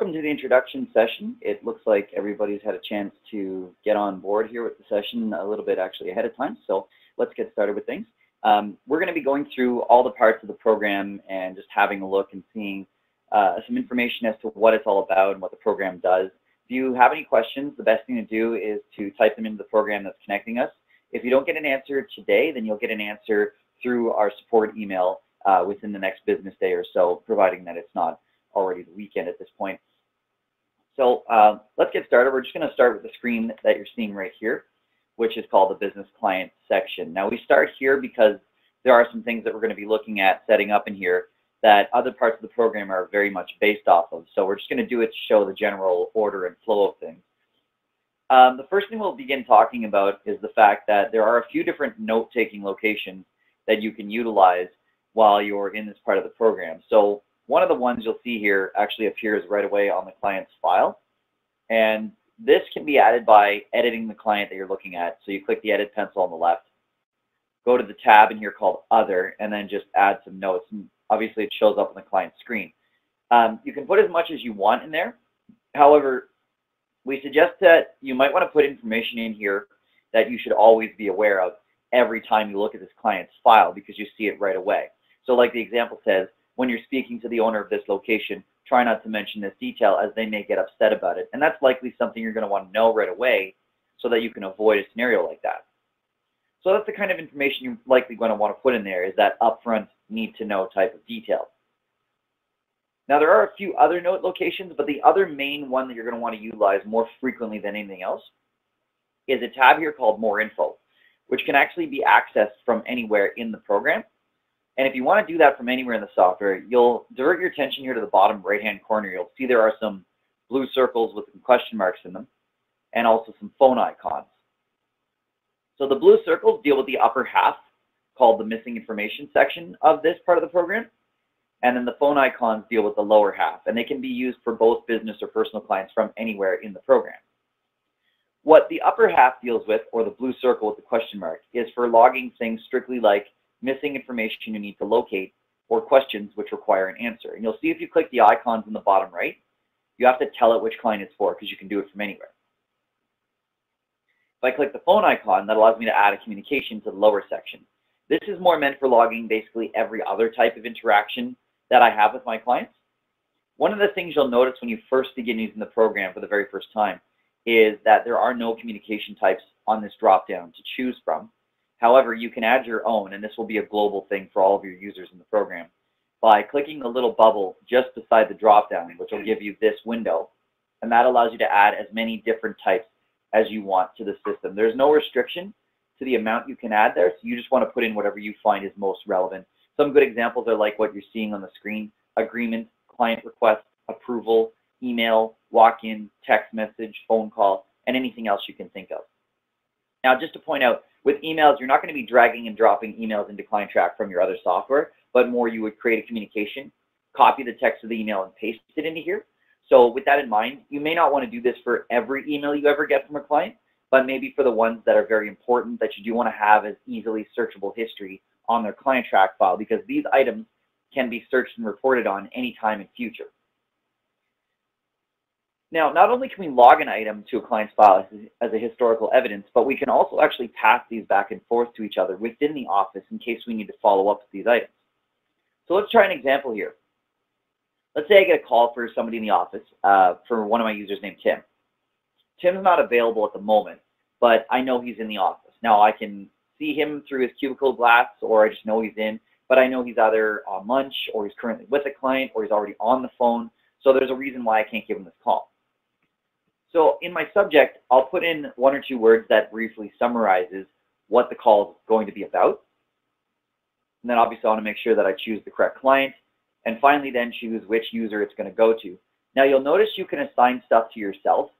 welcome to the introduction session. It looks like everybody's had a chance to get on board here with the session a little bit actually ahead of time. So let's get started with things. Um, we're going to be going through all the parts of the program and just having a look and seeing uh, some information as to what it's all about and what the program does. If you have any questions, the best thing to do is to type them into the program that's connecting us. If you don't get an answer today, then you'll get an answer through our support email uh, within the next business day or so, providing that it's not already the weekend at this point. So uh, let's get started. We're just going to start with the screen that you're seeing right here, which is called the business client section. Now we start here because there are some things that we're going to be looking at setting up in here that other parts of the program are very much based off of. So we're just going to do it to show the general order and flow of things. Um, the first thing we'll begin talking about is the fact that there are a few different note-taking locations that you can utilize while you're in this part of the program. So one of the ones you'll see here actually appears right away on the client's file. And this can be added by editing the client that you're looking at. So you click the edit pencil on the left, go to the tab in here called other, and then just add some notes. And obviously it shows up on the client screen. Um, you can put as much as you want in there. However, we suggest that you might want to put information in here that you should always be aware of every time you look at this client's file because you see it right away. So like the example says, when you're speaking to the owner of this location, try not to mention this detail as they may get upset about it. And that's likely something you're going to want to know right away so that you can avoid a scenario like that. So that's the kind of information you're likely going to want to put in there is that upfront need to know type of detail. Now there are a few other note locations, but the other main one that you're going to want to utilize more frequently than anything else is a tab here called More Info, which can actually be accessed from anywhere in the program. And if you want to do that from anywhere in the software, you'll divert your attention here to the bottom right-hand corner. You'll see there are some blue circles with some question marks in them and also some phone icons. So the blue circles deal with the upper half called the missing information section of this part of the program. And then the phone icons deal with the lower half, and they can be used for both business or personal clients from anywhere in the program. What the upper half deals with, or the blue circle with the question mark, is for logging things strictly like missing information you need to locate, or questions which require an answer. And you'll see if you click the icons in the bottom right, you have to tell it which client it's for because you can do it from anywhere. If I click the phone icon, that allows me to add a communication to the lower section. This is more meant for logging basically every other type of interaction that I have with my clients. One of the things you'll notice when you first begin using the program for the very first time is that there are no communication types on this drop-down to choose from. However, you can add your own, and this will be a global thing for all of your users in the program, by clicking the little bubble just beside the drop-down, which will give you this window. And that allows you to add as many different types as you want to the system. There's no restriction to the amount you can add there, so you just want to put in whatever you find is most relevant. Some good examples are like what you're seeing on the screen, agreement, client request, approval, email, walk-in, text message, phone call, and anything else you can think of. Now, just to point out, with emails, you're not going to be dragging and dropping emails into ClientTrack from your other software, but more you would create a communication, copy the text of the email and paste it into here. So with that in mind, you may not want to do this for every email you ever get from a client, but maybe for the ones that are very important that you do want to have as easily searchable history on their ClientTrack file because these items can be searched and reported on anytime in future. Now, not only can we log an item to a client's file as a historical evidence, but we can also actually pass these back and forth to each other within the office in case we need to follow up with these items. So let's try an example here. Let's say I get a call for somebody in the office uh, for one of my users named Tim. Tim's not available at the moment, but I know he's in the office. Now I can see him through his cubicle glass or I just know he's in, but I know he's either on lunch or he's currently with a client or he's already on the phone. So there's a reason why I can't give him this call. So in my subject, I'll put in one or two words that briefly summarizes what the call is going to be about. And then obviously I want to make sure that I choose the correct client. And finally then choose which user it's going to go to. Now you'll notice you can assign stuff to yourself.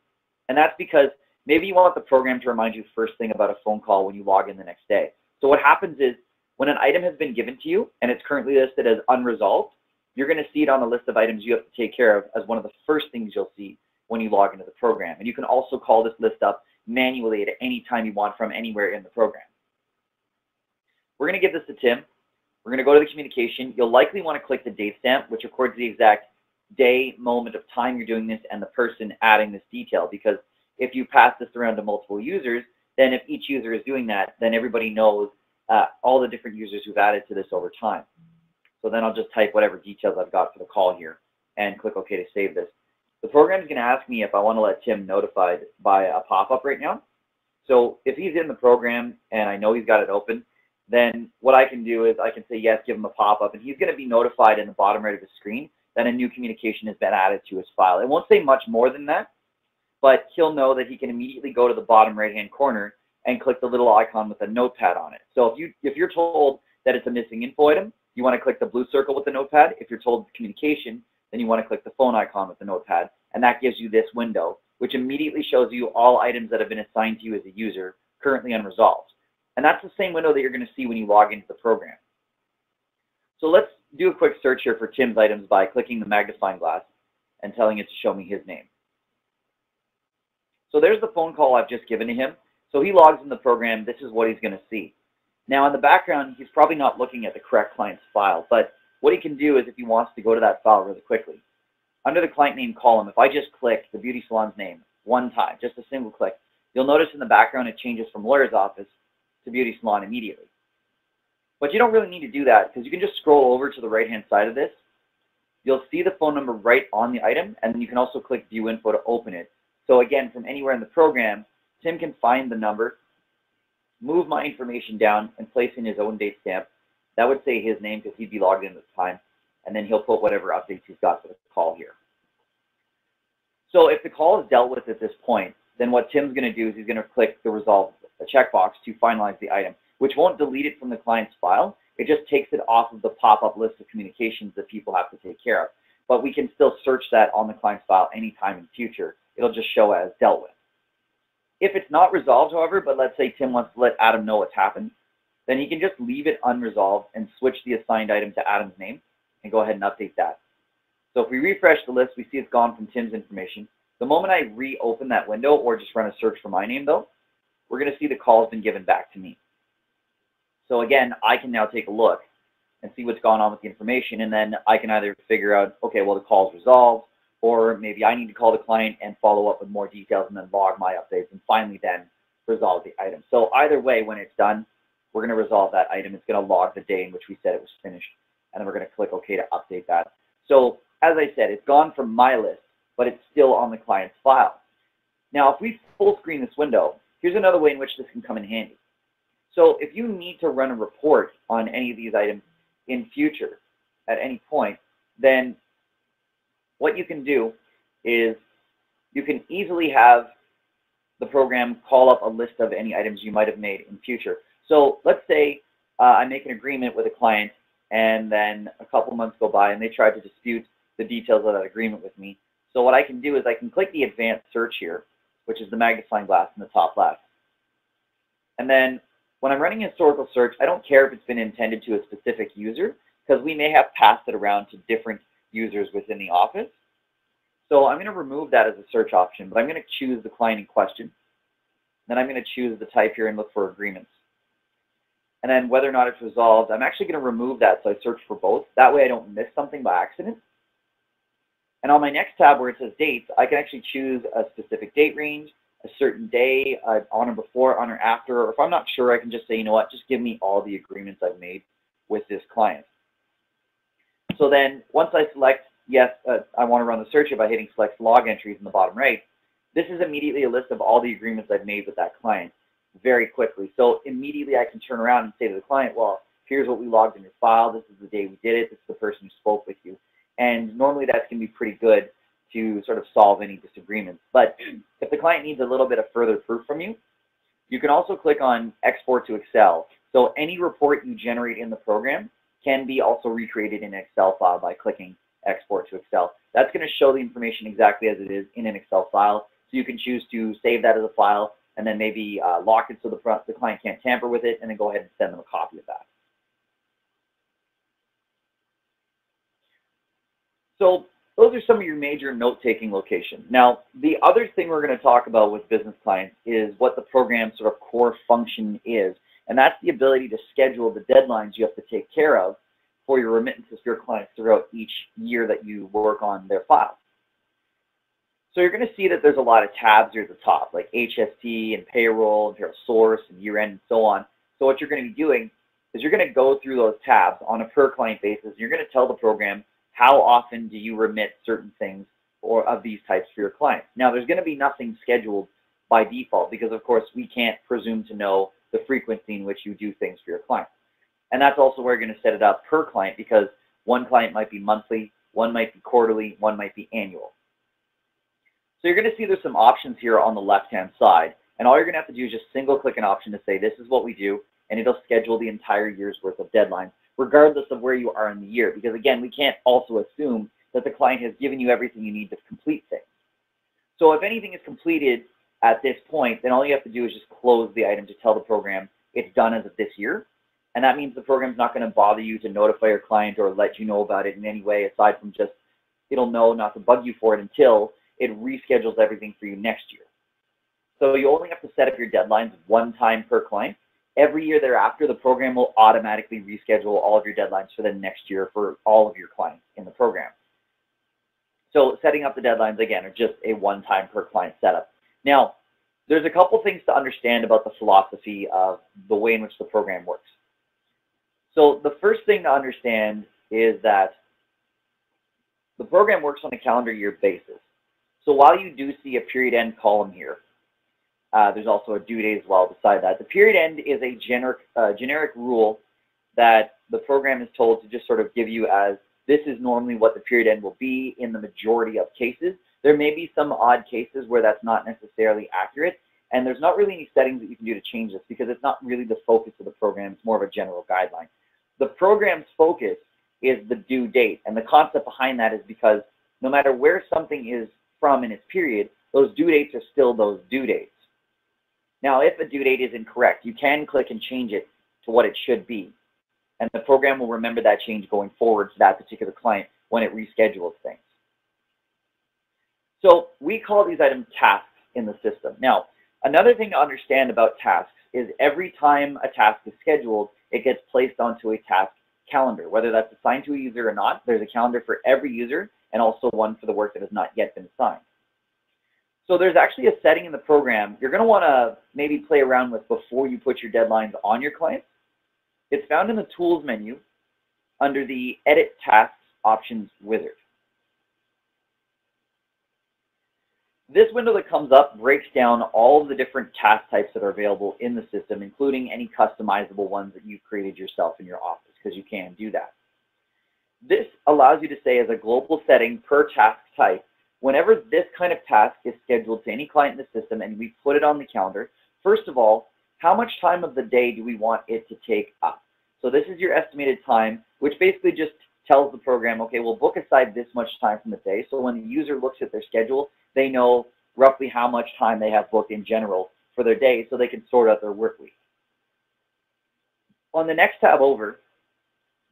And that's because maybe you want the program to remind you first thing about a phone call when you log in the next day. So what happens is when an item has been given to you and it's currently listed as unresolved, you're going to see it on the list of items you have to take care of as one of the first things you'll see when you log into the program. And you can also call this list up manually at any time you want from anywhere in the program. We're going to give this to Tim. We're going to go to the communication. You'll likely want to click the date stamp, which records the exact day, moment of time you're doing this, and the person adding this detail. Because if you pass this around to multiple users, then if each user is doing that, then everybody knows uh, all the different users who've added to this over time. So then I'll just type whatever details I've got for the call here and click OK to save this. The program is going to ask me if I want to let Tim notified by a pop-up right now. So if he's in the program and I know he's got it open, then what I can do is I can say yes, give him a pop-up, and he's going to be notified in the bottom right of his screen that a new communication has been added to his file. It won't say much more than that, but he'll know that he can immediately go to the bottom right-hand corner and click the little icon with a notepad on it. So if you if you're told that it's a missing info item, you want to click the blue circle with the notepad. If you're told communication, then you want to click the phone icon with the notepad, and that gives you this window, which immediately shows you all items that have been assigned to you as a user currently unresolved. And that's the same window that you're going to see when you log into the program. So let's do a quick search here for Tim's items by clicking the magnifying glass and telling it to show me his name. So there's the phone call I've just given to him. So he logs in the program. This is what he's going to see. Now in the background, he's probably not looking at the correct client's file, but what he can do is if he wants to go to that file really quickly, under the client name column, if I just click the beauty salon's name one time, just a single click, you'll notice in the background it changes from lawyer's office to beauty salon immediately. But you don't really need to do that because you can just scroll over to the right-hand side of this. You'll see the phone number right on the item, and then you can also click View Info to open it. So again, from anywhere in the program, Tim can find the number, move my information down, and place in his own date stamp. That would say his name because he'd be logged in at the time, and then he'll put whatever updates he's got for the call here. So if the call is dealt with at this point, then what Tim's going to do is he's going to click the resolve checkbox to finalize the item which won't delete it from the client's file. It just takes it off of the pop-up list of communications that people have to take care of. But we can still search that on the client's file anytime in the future. It'll just show as dealt with. If it's not resolved, however, but let's say Tim wants to let Adam know what's happened, then he can just leave it unresolved and switch the assigned item to Adam's name and go ahead and update that. So if we refresh the list, we see it's gone from Tim's information. The moment I reopen that window or just run a search for my name though, we're going to see the call has been given back to me. So again, I can now take a look and see what's gone on with the information, and then I can either figure out, okay, well, the call's resolved, or maybe I need to call the client and follow up with more details and then log my updates, and finally then resolve the item. So either way, when it's done, we're going to resolve that item. It's going to log the day in which we said it was finished, and then we're going to click OK to update that. So as I said, it's gone from my list, but it's still on the client's file. Now, if we full screen this window, here's another way in which this can come in handy. So if you need to run a report on any of these items in future at any point, then what you can do is you can easily have the program call up a list of any items you might have made in future. So let's say uh, I make an agreement with a client and then a couple months go by and they try to dispute the details of that agreement with me. So what I can do is I can click the advanced search here, which is the magnifying glass in the top left. And then when I'm running a historical search, I don't care if it's been intended to a specific user because we may have passed it around to different users within the office. So I'm going to remove that as a search option, but I'm going to choose the client in question. Then I'm going to choose the type here and look for agreements. And then whether or not it's resolved, I'm actually going to remove that so I search for both. That way I don't miss something by accident. And on my next tab where it says dates, I can actually choose a specific date range a certain day, uh, on or before, on or after, or if I'm not sure, I can just say, you know what, just give me all the agreements I've made with this client. So then once I select, yes, uh, I want to run the search by hitting select log entries in the bottom right, this is immediately a list of all the agreements I've made with that client very quickly. So immediately I can turn around and say to the client, well, here's what we logged in your file. This is the day we did it. This is the person who spoke with you. And normally that's going to be pretty good to sort of solve any disagreements. But if the client needs a little bit of further proof from you, you can also click on export to Excel. So any report you generate in the program can be also recreated in an Excel file by clicking export to Excel. That's going to show the information exactly as it is in an Excel file. So you can choose to save that as a file and then maybe uh, lock it so the, the client can't tamper with it and then go ahead and send them a copy of that. So those are some of your major note-taking locations. Now, the other thing we're going to talk about with business clients is what the program's sort of core function is, and that's the ability to schedule the deadlines you have to take care of for your remittances to your clients throughout each year that you work on their files. So you're going to see that there's a lot of tabs here at the top, like HST and payroll and payroll source and year end and so on. So what you're going to be doing is you're going to go through those tabs on a per client basis. You're going to tell the program how often do you remit certain things or of these types for your clients. Now there's going to be nothing scheduled by default because of course we can't presume to know the frequency in which you do things for your clients. And that's also where you're going to set it up per client because one client might be monthly, one might be quarterly, one might be annual. So you're going to see there's some options here on the left-hand side. And all you're going to have to do is just single click an option to say, this is what we do. And it'll schedule the entire year's worth of deadlines, regardless of where you are in the year. Because again, we can't also assume that the client has given you everything you need to complete things. So if anything is completed at this point, then all you have to do is just close the item to tell the program it's done as of this year. And that means the program's not going to bother you to notify your client or let you know about it in any way aside from just it'll know not to bug you for it until it reschedules everything for you next year. So you only have to set up your deadlines one time per client. Every year thereafter, the program will automatically reschedule all of your deadlines for the next year for all of your clients in the program. So setting up the deadlines, again, are just a one-time per client setup. Now, there's a couple things to understand about the philosophy of the way in which the program works. So the first thing to understand is that the program works on a calendar year basis. So while you do see a period end column here, uh, there's also a due date as well beside that. The period end is a generic, uh, generic rule that the program is told to just sort of give you as this is normally what the period end will be in the majority of cases. There may be some odd cases where that's not necessarily accurate, and there's not really any settings that you can do to change this because it's not really the focus of the program. It's more of a general guideline. The program's focus is the due date, and the concept behind that is because no matter where something is from in its period, those due dates are still those due dates. Now, if a due date is incorrect, you can click and change it to what it should be. And the program will remember that change going forward to that particular client when it reschedules things. So we call these items tasks in the system. Now, another thing to understand about tasks is every time a task is scheduled, it gets placed onto a task calendar. Whether that's assigned to a user or not, there's a calendar for every user and also one for the work that has not yet been assigned. So there's actually a setting in the program you're going to want to maybe play around with before you put your deadlines on your clients. It's found in the Tools menu under the Edit Tasks Options wizard. This window that comes up breaks down all of the different task types that are available in the system, including any customizable ones that you've created yourself in your office, because you can do that. This allows you to say as a global setting per task type, whenever this kind of task is scheduled to any client in the system and we put it on the calendar, first of all, how much time of the day do we want it to take up? So this is your estimated time, which basically just tells the program, okay, we'll book aside this much time from the day. So when the user looks at their schedule, they know roughly how much time they have booked in general for their day so they can sort out their work week. On the next tab over,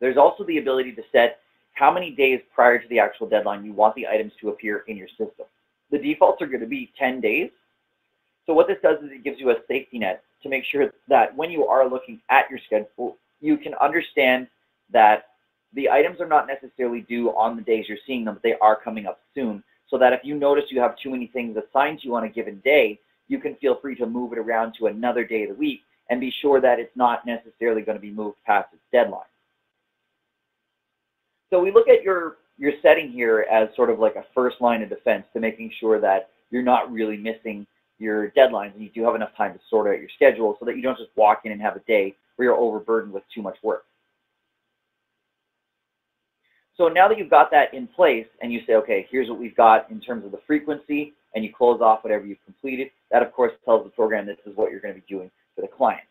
there's also the ability to set how many days prior to the actual deadline you want the items to appear in your system. The defaults are going to be 10 days. So what this does is it gives you a safety net to make sure that when you are looking at your schedule, you can understand that the items are not necessarily due on the days you're seeing them, but they are coming up soon. So that if you notice you have too many things assigned to you on a given day, you can feel free to move it around to another day of the week and be sure that it's not necessarily going to be moved past its deadline. So we look at your, your setting here as sort of like a first line of defense to making sure that you're not really missing your deadlines and you do have enough time to sort out your schedule so that you don't just walk in and have a day where you're overburdened with too much work. So now that you've got that in place and you say, okay, here's what we've got in terms of the frequency and you close off whatever you've completed, that of course tells the program this is what you're going to be doing for the client.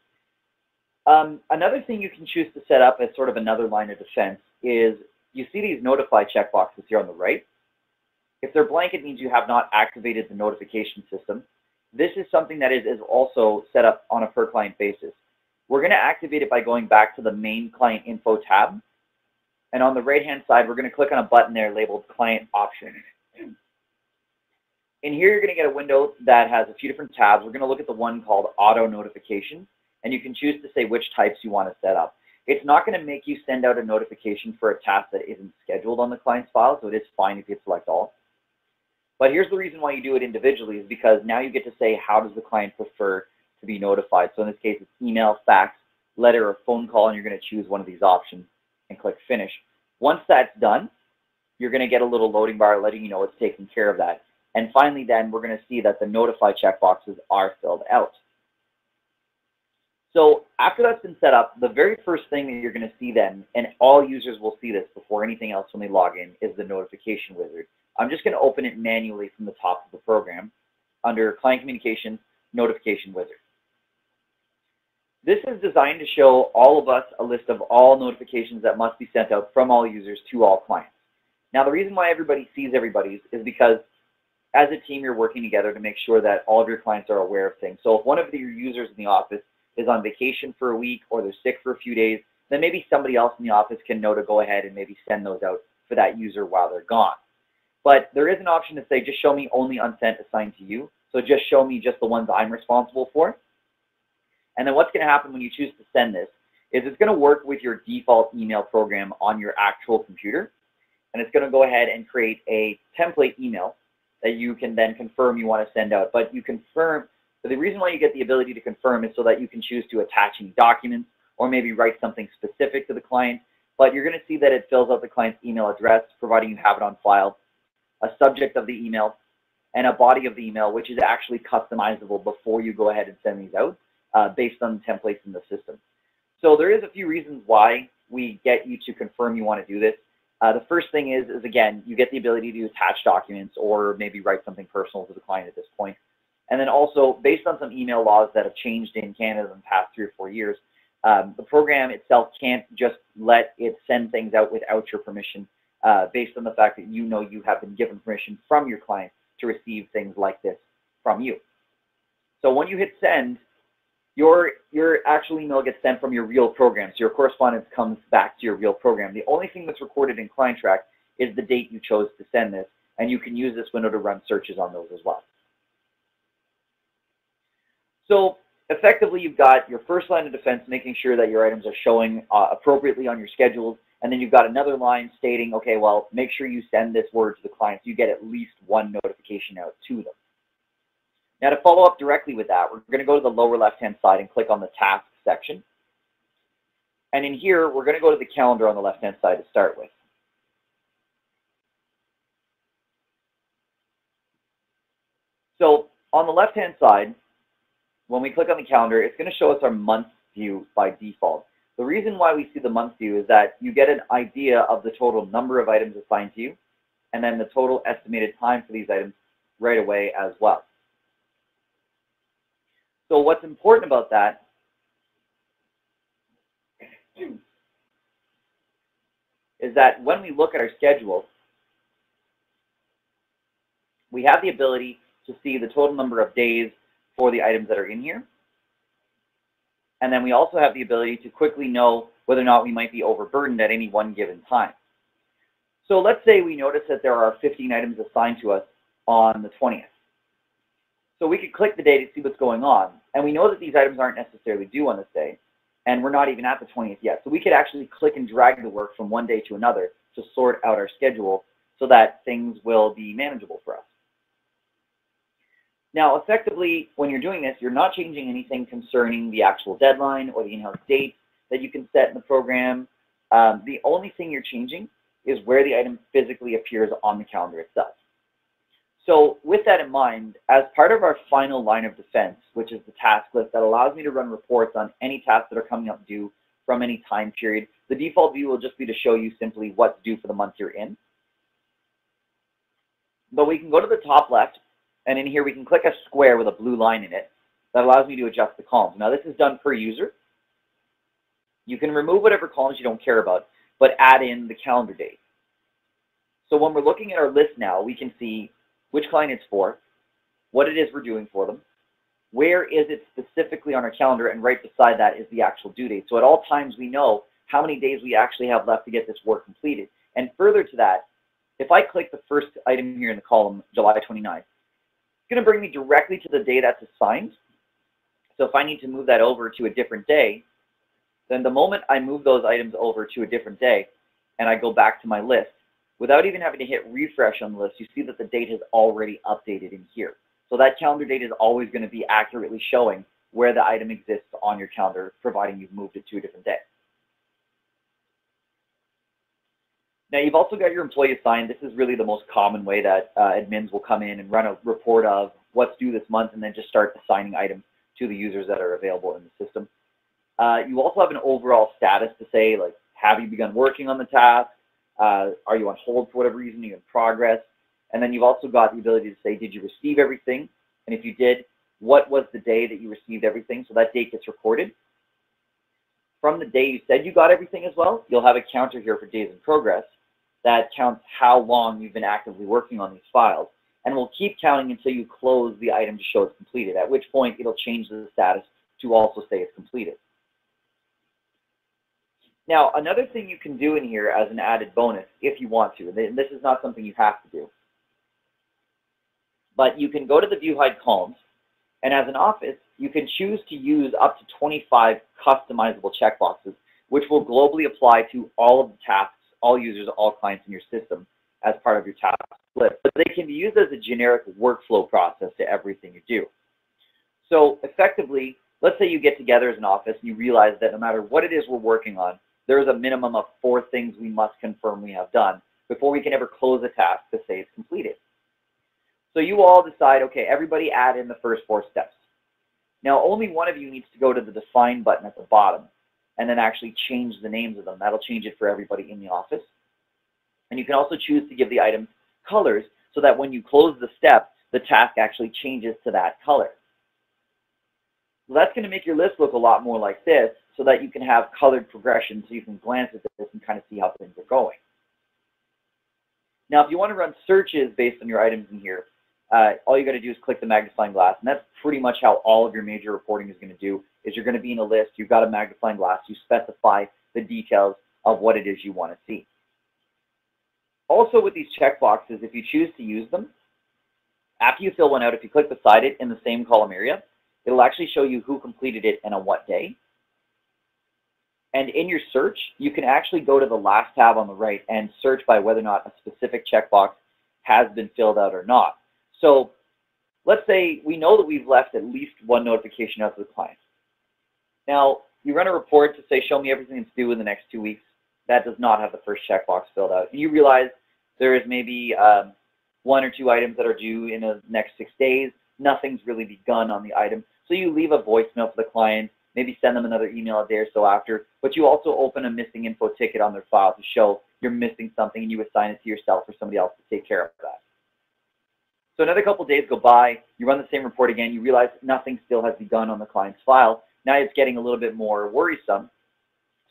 Um, another thing you can choose to set up as sort of another line of defense is you see these notify checkboxes here on the right. If they're blank, it means you have not activated the notification system. This is something that is, is also set up on a per client basis. We're going to activate it by going back to the main client info tab. And on the right hand side, we're going to click on a button there labeled client options. In here, you're going to get a window that has a few different tabs. We're going to look at the one called auto notification. And you can choose to say which types you want to set up. It's not going to make you send out a notification for a task that isn't scheduled on the client's file, so it is fine if you select all. But here's the reason why you do it individually is because now you get to say how does the client prefer to be notified. So in this case, it's email, fax, letter, or phone call, and you're going to choose one of these options and click finish. Once that's done, you're going to get a little loading bar letting you know it's taking care of that. And finally, then we're going to see that the notify checkboxes are filled out. So after that's been set up, the very first thing that you're going to see then, and all users will see this before anything else when they log in, is the notification wizard. I'm just going to open it manually from the top of the program under Client Communications Notification Wizard. This is designed to show all of us a list of all notifications that must be sent out from all users to all clients. Now, the reason why everybody sees everybody's is because as a team, you're working together to make sure that all of your clients are aware of things. So if one of your users in the office is on vacation for a week or they're sick for a few days, then maybe somebody else in the office can know to go ahead and maybe send those out for that user while they're gone. But there is an option to say, just show me only unsent assigned to you. So just show me just the ones I'm responsible for. And then what's going to happen when you choose to send this is it's going to work with your default email program on your actual computer. And it's going to go ahead and create a template email that you can then confirm you want to send out. But you confirm, the reason why you get the ability to confirm is so that you can choose to attach any documents or maybe write something specific to the client. But you're going to see that it fills out the client's email address, providing you have it on file, a subject of the email, and a body of the email, which is actually customizable before you go ahead and send these out uh, based on the templates in the system. So there is a few reasons why we get you to confirm you want to do this. Uh, the first thing is, is again, you get the ability to attach documents or maybe write something personal to the client at this point. And then also, based on some email laws that have changed in Canada in the past three or four years, um, the program itself can't just let it send things out without your permission, uh, based on the fact that you know you have been given permission from your client to receive things like this from you. So when you hit send, your, your actual email gets sent from your real program. So your correspondence comes back to your real program. The only thing that's recorded in ClientTrack is the date you chose to send this, and you can use this window to run searches on those as well. So effectively, you've got your first line of defense, making sure that your items are showing uh, appropriately on your schedules, and then you've got another line stating, okay, well, make sure you send this word to the client so you get at least one notification out to them. Now to follow up directly with that, we're going to go to the lower left-hand side and click on the task section. And in here, we're going to go to the calendar on the left-hand side to start with. So on the left-hand side, when we click on the calendar, it's going to show us our month view by default. The reason why we see the month view is that you get an idea of the total number of items assigned to you, and then the total estimated time for these items right away as well. So what's important about that is that when we look at our schedule, we have the ability to see the total number of days for the items that are in here. And then we also have the ability to quickly know whether or not we might be overburdened at any one given time. So let's say we notice that there are 15 items assigned to us on the 20th. So we could click the day to see what's going on. And we know that these items aren't necessarily due on this day. And we're not even at the 20th yet. So we could actually click and drag the work from one day to another to sort out our schedule so that things will be manageable for us. Now, effectively, when you're doing this, you're not changing anything concerning the actual deadline or the in-house date that you can set in the program. Um, the only thing you're changing is where the item physically appears on the calendar itself. So with that in mind, as part of our final line of defense, which is the task list that allows me to run reports on any tasks that are coming up due from any time period, the default view will just be to show you simply what's due for the month you're in. But we can go to the top left, and in here we can click a square with a blue line in it that allows me to adjust the columns. Now this is done per user. You can remove whatever columns you don't care about, but add in the calendar date. So when we're looking at our list now, we can see which client it's for, what it is we're doing for them, where is it specifically on our calendar, and right beside that is the actual due date. So at all times we know how many days we actually have left to get this work completed. And further to that, if I click the first item here in the column, July 29th, it's going to bring me directly to the day that's assigned. So if I need to move that over to a different day, then the moment I move those items over to a different day and I go back to my list, without even having to hit refresh on the list, you see that the date has already updated in here. So that calendar date is always going to be accurately showing where the item exists on your calendar, providing you've moved it to a different day. Now you've also got your employee assigned. This is really the most common way that uh, admins will come in and run a report of what's due this month and then just start assigning items to the users that are available in the system. Uh, you also have an overall status to say, like, have you begun working on the task? Uh, are you on hold for whatever reason? Are you in progress? And then you've also got the ability to say, did you receive everything? And if you did, what was the day that you received everything? So that date gets recorded. From the day you said you got everything as well, you'll have a counter here for days in progress that counts how long you've been actively working on these files. And will keep counting until you close the item to show it's completed, at which point it'll change the status to also say it's completed. Now, another thing you can do in here as an added bonus, if you want to, and this is not something you have to do, but you can go to the view hide columns, and as an office, you can choose to use up to 25 customizable checkboxes, which will globally apply to all of the tasks, all users, all clients in your system as part of your task list. But they can be used as a generic workflow process to everything you do. So effectively, let's say you get together as an office and you realize that no matter what it is we're working on, there is a minimum of four things we must confirm we have done before we can ever close a task to say it's completed. So you all decide, okay, everybody add in the first four steps. Now only one of you needs to go to the define button at the bottom and then actually change the names of them. That'll change it for everybody in the office. And you can also choose to give the items colors so that when you close the step, the task actually changes to that color. So that's going to make your list look a lot more like this so that you can have colored progression so you can glance at this and kind of see how things are going. Now, if you want to run searches based on your items in here, uh, all you got to do is click the magnifying glass, and that's pretty much how all of your major reporting is going to do, is you're going to be in a list, you've got a magnifying glass, you specify the details of what it is you want to see. Also with these checkboxes, if you choose to use them, after you fill one out, if you click beside it in the same column area, it'll actually show you who completed it and on what day. And in your search, you can actually go to the last tab on the right and search by whether or not a specific checkbox has been filled out or not. So let's say we know that we've left at least one notification out to the client. Now, you run a report to say, show me everything that's due in the next two weeks. That does not have the first checkbox filled out. And you realize there is maybe um, one or two items that are due in the next six days. Nothing's really begun on the item. So you leave a voicemail for the client maybe send them another email a day or so after, but you also open a missing info ticket on their file to show you're missing something and you assign it to yourself or somebody else to take care of that. So another couple days go by, you run the same report again, you realize nothing still has begun on the client's file. Now it's getting a little bit more worrisome.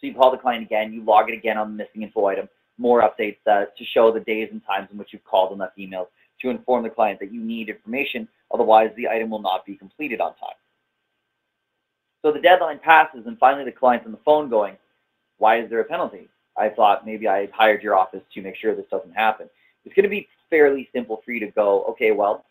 So you call the client again, you log it again on the missing info item, more updates uh, to show the days and times in which you've called and left emails to inform the client that you need information, otherwise the item will not be completed on time. So the deadline passes, and finally the client's on the phone going, why is there a penalty? I thought maybe I hired your office to make sure this doesn't happen. It's going to be fairly simple for you to go, okay, well,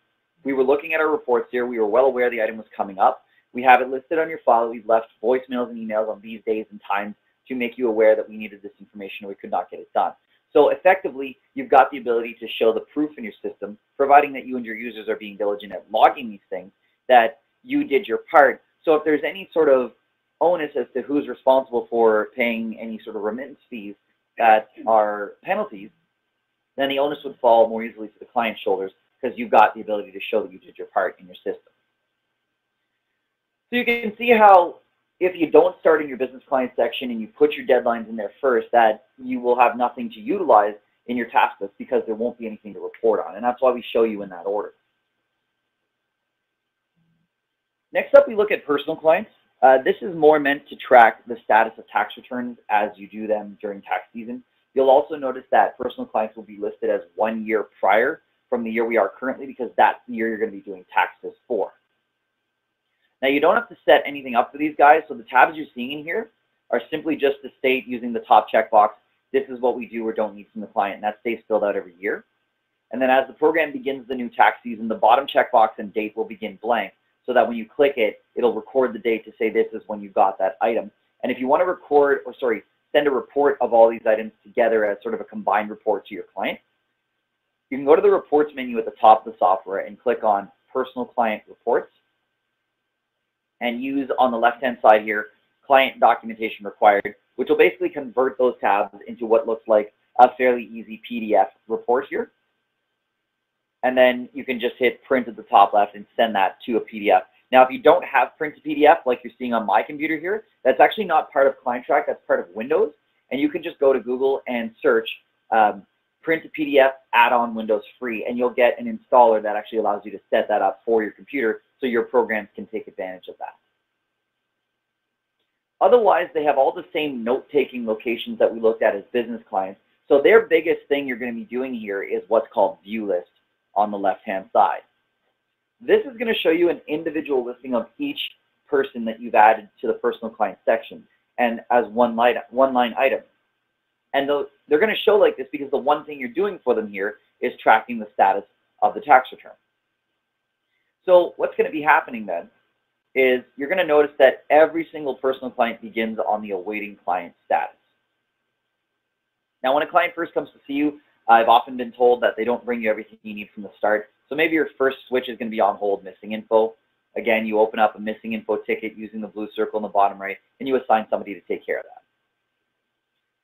we were looking at our reports here. We were well aware the item was coming up. We have it listed on your file. We've left voicemails and emails on these days and times to make you aware that we needed this information or we could not get it done. So effectively, you've got the ability to show the proof in your system, providing that you and your users are being diligent at logging these things, that you did your part so if there's any sort of onus as to who's responsible for paying any sort of remittance fees that are penalties, then the onus would fall more easily to the client's shoulders because you've got the ability to show that you did your part in your system. So you can see how if you don't start in your business client section and you put your deadlines in there first, that you will have nothing to utilize in your task list because there won't be anything to report on. And that's why we show you in that order. Next up, we look at personal clients. Uh, this is more meant to track the status of tax returns as you do them during tax season. You'll also notice that personal clients will be listed as one year prior from the year we are currently because that's the year you're going to be doing taxes for. Now you don't have to set anything up for these guys, so the tabs you're seeing in here are simply just to state using the top checkbox, this is what we do or don't need from the client, and that stays filled out every year. And then as the program begins the new tax season, the bottom checkbox and date will begin blank so that when you click it, it'll record the date to say this is when you got that item. And if you want to record, or sorry, send a report of all these items together as sort of a combined report to your client, you can go to the reports menu at the top of the software and click on personal client reports and use on the left-hand side here, client documentation required, which will basically convert those tabs into what looks like a fairly easy PDF report here. And then you can just hit print at the top left and send that to a PDF. Now, if you don't have print to PDF like you're seeing on my computer here, that's actually not part of ClientTrack, that's part of Windows. And you can just go to Google and search um, print to PDF add-on Windows free, and you'll get an installer that actually allows you to set that up for your computer so your programs can take advantage of that. Otherwise, they have all the same note-taking locations that we looked at as business clients. So their biggest thing you're going to be doing here is what's called view list on the left-hand side. This is going to show you an individual listing of each person that you've added to the personal client section and as one line, one line item. And they're going to show like this because the one thing you're doing for them here is tracking the status of the tax return. So what's going to be happening then is you're going to notice that every single personal client begins on the awaiting client status. Now, when a client first comes to see you, I've often been told that they don't bring you everything you need from the start. So maybe your first switch is going to be on hold missing info. Again, you open up a missing info ticket using the blue circle in the bottom right, and you assign somebody to take care of that.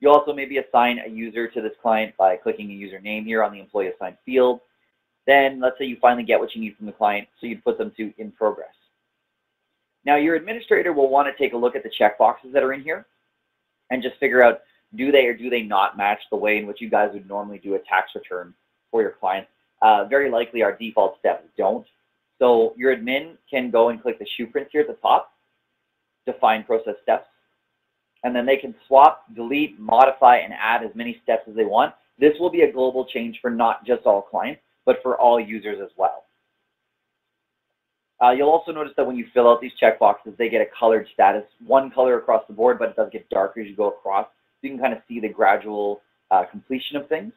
You also maybe assign a user to this client by clicking a username here on the employee assigned field. Then let's say you finally get what you need from the client, so you'd put them to in progress. Now your administrator will want to take a look at the checkboxes that are in here and just figure out do they or do they not match the way in which you guys would normally do a tax return for your clients. Uh, very likely our default steps don't. So your admin can go and click the shoe prints here at the top, define process steps, and then they can swap, delete, modify, and add as many steps as they want. This will be a global change for not just all clients, but for all users as well. Uh, you'll also notice that when you fill out these checkboxes, they get a colored status, one color across the board, but it does get darker as you go across. So you can kind of see the gradual uh, completion of things.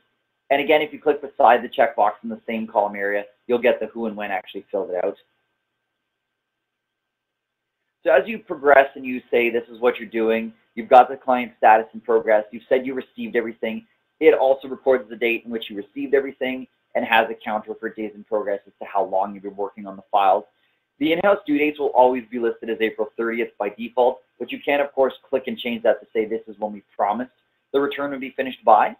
And again, if you click beside the checkbox in the same column area, you'll get the who and when actually filled it out. So as you progress and you say this is what you're doing, you've got the client status in progress, you've said you received everything, it also records the date in which you received everything and has a counter for days in progress as to how long you've been working on the files. The in-house due dates will always be listed as April 30th by default, but you can, of course, click and change that to say this is when we promised the return would be finished by.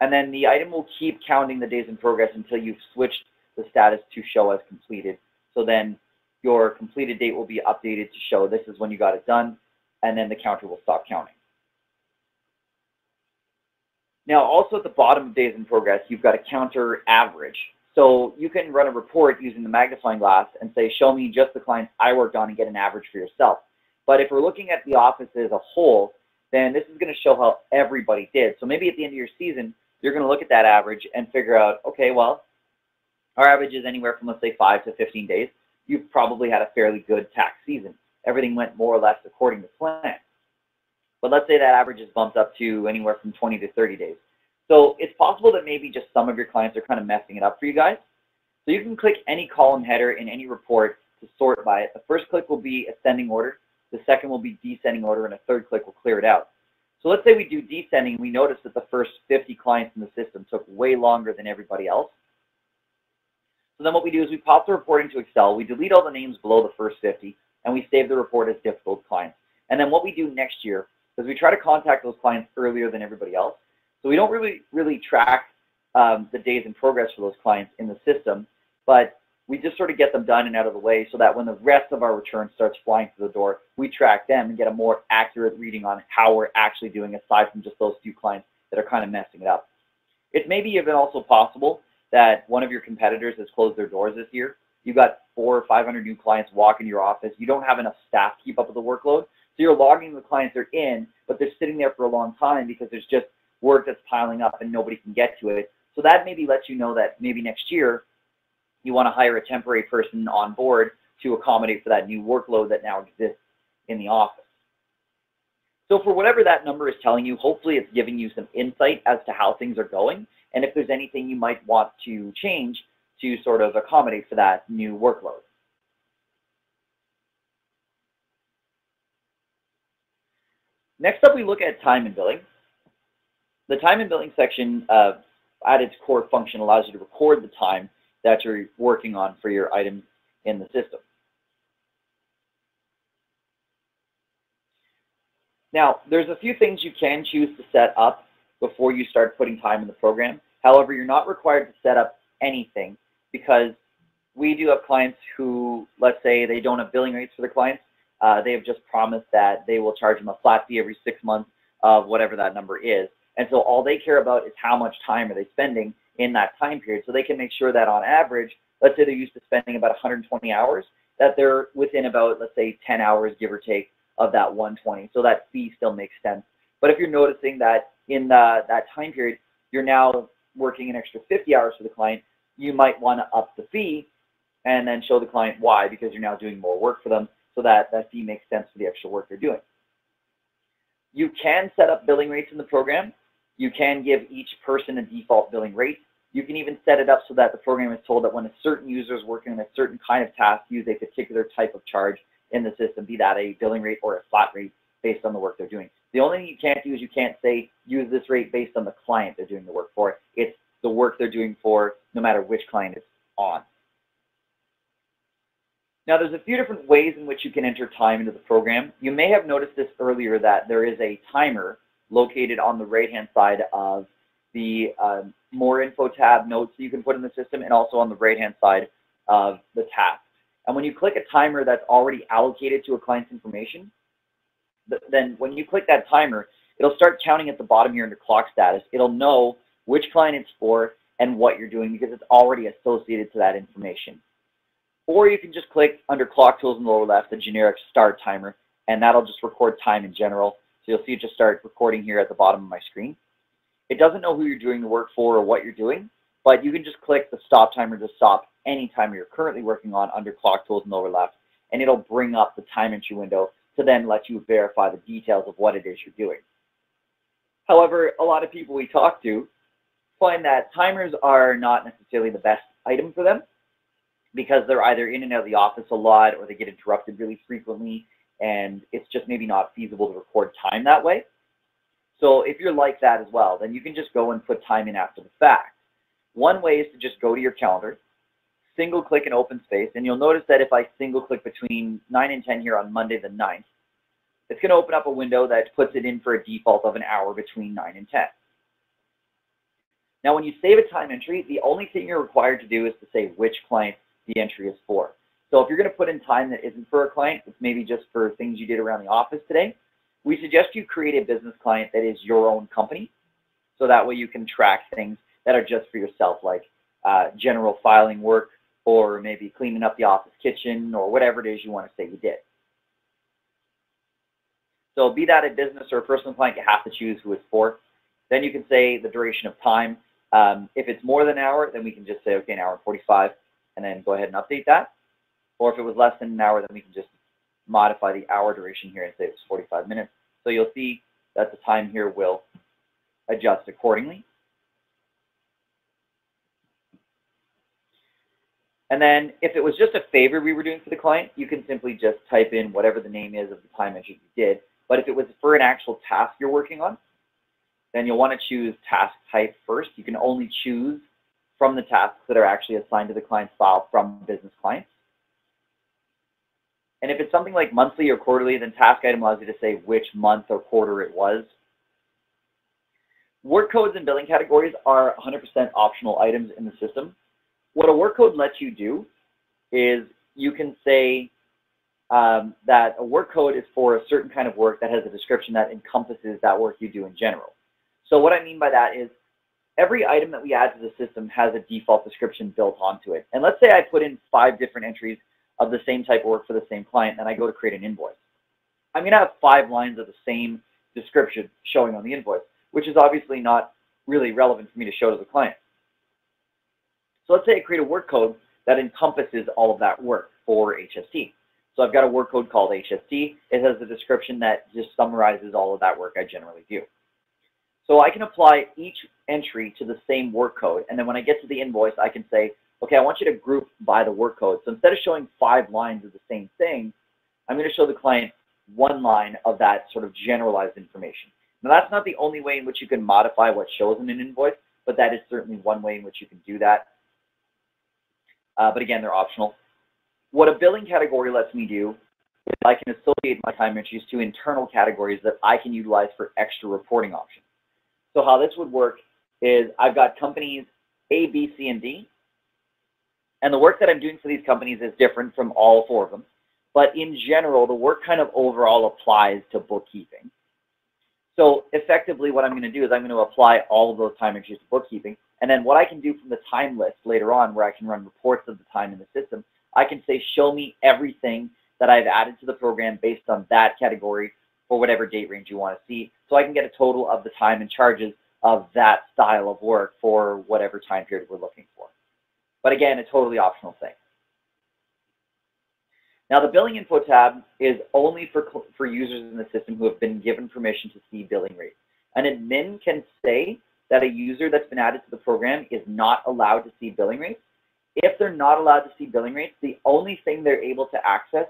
And then the item will keep counting the days in progress until you've switched the status to show as completed. So then your completed date will be updated to show this is when you got it done, and then the counter will stop counting. Now, also at the bottom of days in progress, you've got a counter average. So you can run a report using the magnifying glass and say, show me just the clients I worked on and get an average for yourself. But if we're looking at the office as a whole, then this is going to show how everybody did. So maybe at the end of your season, you're going to look at that average and figure out, okay, well, our average is anywhere from, let's say, 5 to 15 days. You've probably had a fairly good tax season. Everything went more or less according to plan. But let's say that average is bumped up to anywhere from 20 to 30 days. So it's possible that maybe just some of your clients are kind of messing it up for you guys. So you can click any column header in any report to sort by it. The first click will be ascending order. The second will be descending order, and a third click will clear it out. So let's say we do descending, and we notice that the first 50 clients in the system took way longer than everybody else. So then what we do is we pop the report into Excel, we delete all the names below the first 50, and we save the report as difficult clients. And then what we do next year is we try to contact those clients earlier than everybody else. So we don't really, really track um, the days in progress for those clients in the system, but we just sort of get them done and out of the way so that when the rest of our return starts flying through the door, we track them and get a more accurate reading on how we're actually doing aside from just those few clients that are kind of messing it up. It may be even also possible that one of your competitors has closed their doors this year. You've got four or 500 new clients walk into your office. You don't have enough staff to keep up with the workload. So you're logging the clients they're in, but they're sitting there for a long time because there's just work that's piling up and nobody can get to it. So that maybe lets you know that maybe next year you want to hire a temporary person on board to accommodate for that new workload that now exists in the office. So for whatever that number is telling you, hopefully it's giving you some insight as to how things are going and if there's anything you might want to change to sort of accommodate for that new workload. Next up, we look at time and billing. The time and billing section uh, at its core function allows you to record the time that you're working on for your items in the system. Now, there's a few things you can choose to set up before you start putting time in the program. However, you're not required to set up anything because we do have clients who, let's say they don't have billing rates for the clients. Uh, they have just promised that they will charge them a flat fee every six months of whatever that number is. And so all they care about is how much time are they spending in that time period. So they can make sure that on average, let's say they're used to spending about 120 hours, that they're within about, let's say 10 hours, give or take, of that 120. So that fee still makes sense. But if you're noticing that in the, that time period, you're now working an extra 50 hours for the client, you might want to up the fee and then show the client why, because you're now doing more work for them so that that fee makes sense for the extra work they're doing. You can set up billing rates in the program. You can give each person a default billing rate. You can even set it up so that the program is told that when a certain user is working on a certain kind of task, use a particular type of charge in the system, be that a billing rate or a flat rate based on the work they're doing. The only thing you can't do is you can't say use this rate based on the client they're doing the work for. It's the work they're doing for no matter which client it's on. Now there's a few different ways in which you can enter time into the program. You may have noticed this earlier that there is a timer located on the right hand side of the uh, more info tab notes that you can put in the system and also on the right hand side of the task. And when you click a timer that's already allocated to a client's information, then when you click that timer, it'll start counting at the bottom here under clock status. It'll know which client it's for and what you're doing because it's already associated to that information. Or you can just click under clock tools in the lower left, the generic start timer, and that'll just record time in general. So you'll see it just start recording here at the bottom of my screen. It doesn't know who you're doing the work for or what you're doing, but you can just click the stop timer to stop any timer you're currently working on under clock tools in the lower left, and it'll bring up the time entry window to then let you verify the details of what it is you're doing. However, a lot of people we talk to find that timers are not necessarily the best item for them because they're either in and out of the office a lot or they get interrupted really frequently and it's just maybe not feasible to record time that way. So if you're like that as well, then you can just go and put time in after the fact. One way is to just go to your calendar, single click an open space, and you'll notice that if I single click between 9 and 10 here on Monday the 9th, it's going to open up a window that puts it in for a default of an hour between 9 and 10. Now when you save a time entry, the only thing you're required to do is to say which client the entry is for. So if you're going to put in time that isn't for a client, it's maybe just for things you did around the office today, we suggest you create a business client that is your own company. So that way you can track things that are just for yourself, like uh, general filing work or maybe cleaning up the office kitchen or whatever it is you want to say you did. So be that a business or a personal client, you have to choose who it's for. Then you can say the duration of time. Um, if it's more than an hour, then we can just say, okay, an hour and 45 and then go ahead and update that. Or if it was less than an hour, then we can just modify the hour duration here and say it was 45 minutes. So you'll see that the time here will adjust accordingly. And then if it was just a favor we were doing for the client, you can simply just type in whatever the name is of the time entry you did. But if it was for an actual task you're working on, then you'll want to choose task type first. You can only choose from the tasks that are actually assigned to the client's file from business clients. And if it's something like monthly or quarterly, then task item allows you to say which month or quarter it was. Work codes and billing categories are 100% optional items in the system. What a work code lets you do is you can say um, that a work code is for a certain kind of work that has a description that encompasses that work you do in general. So what I mean by that is every item that we add to the system has a default description built onto it. And let's say I put in five different entries of the same type of work for the same client, and I go to create an invoice. I'm going to have five lines of the same description showing on the invoice, which is obviously not really relevant for me to show to the client. So let's say I create a work code that encompasses all of that work for HST. So I've got a work code called HST. It has a description that just summarizes all of that work I generally do. So I can apply each entry to the same work code. And then when I get to the invoice, I can say, okay, I want you to group by the work code. So instead of showing five lines of the same thing, I'm going to show the client one line of that sort of generalized information. Now that's not the only way in which you can modify what shows in an invoice, but that is certainly one way in which you can do that. Uh, but again, they're optional. What a billing category lets me do is I can associate my time entries to internal categories that I can utilize for extra reporting options. So how this would work is I've got companies A, B, C, and D, and the work that I'm doing for these companies is different from all four of them. But in general, the work kind of overall applies to bookkeeping. So effectively what I'm going to do is I'm going to apply all of those time entries to bookkeeping. And then what I can do from the time list later on where I can run reports of the time in the system, I can say, show me everything that I've added to the program based on that category for whatever date range you want to see. So I can get a total of the time and charges of that style of work for whatever time period we're looking for. But again, a totally optional thing. Now the billing info tab is only for, for users in the system who have been given permission to see billing rates. An admin can say that a user that's been added to the program is not allowed to see billing rates. If they're not allowed to see billing rates, the only thing they're able to access